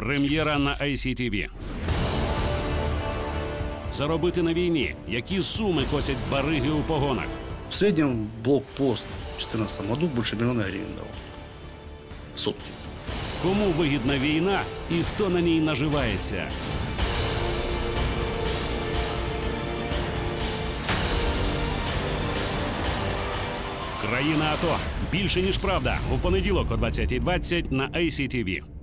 Прем'єра на ICTV. Заробити на війні. Які суми косять бариги у погонах? В середньому блокпост в 2014 году більше мільйона гривень давав. В сутки. Кому вигідна війна і хто на ній наживається? Країна АТО. Більше ніж правда. У понеділок о 20.20 на ICTV.